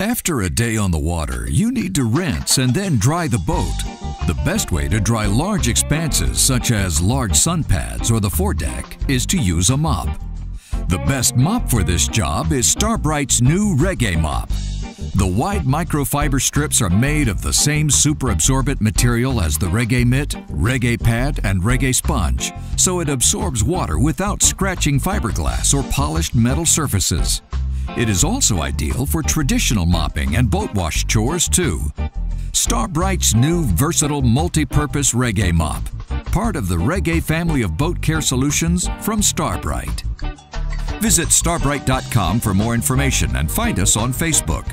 After a day on the water, you need to rinse and then dry the boat. The best way to dry large expanses, such as large sun pads or the foredeck, is to use a mop. The best mop for this job is Star Brite's new Reggae Mop. The wide microfiber strips are made of the same super absorbent material as the Reggae Mitt, Reggae Pad, and Reggae Sponge, so it absorbs water without scratching fiberglass or polished metal surfaces. It is also ideal for traditional mopping and boat wash chores too. Star Brite's new versatile multi-purpose Reggae Mop, part of the Reggae family of boat care solutions from Star Brite. Visit starbrite.com for more information and find us on Facebook.